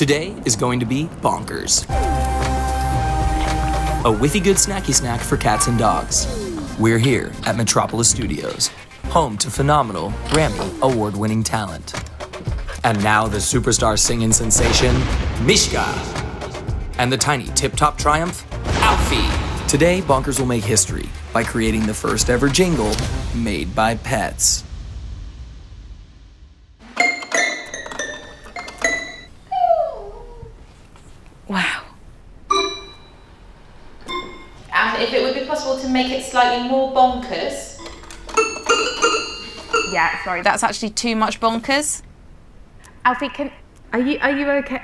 Today is going to be bonkers. A whiffy good snacky snack for cats and dogs. We're here at Metropolis Studios, home to phenomenal Grammy award winning talent. And now the superstar singing sensation, Mishka. And the tiny tip top triumph, Alfie. Today, Bonkers will make history by creating the first ever jingle made by pets. Wow. And if it would be possible to make it slightly more bonkers. Yeah, sorry. That's actually too much bonkers. Alfie, can are you are you okay?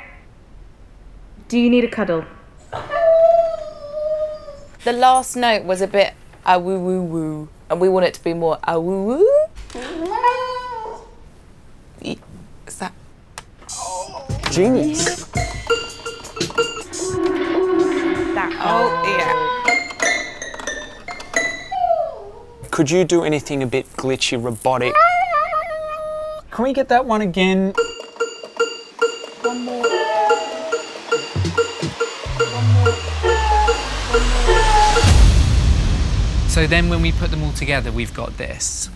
Do you need a cuddle? The last note was a bit a woo woo woo, and we want it to be more ah woo woo. Is that? Genius. Oh yeah. Could you do anything a bit glitchy, robotic? Can we get that one again? So then when we put them all together, we've got this.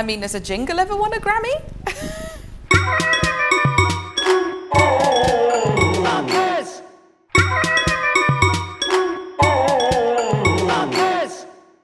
I mean, does a jingle ever won a Grammy?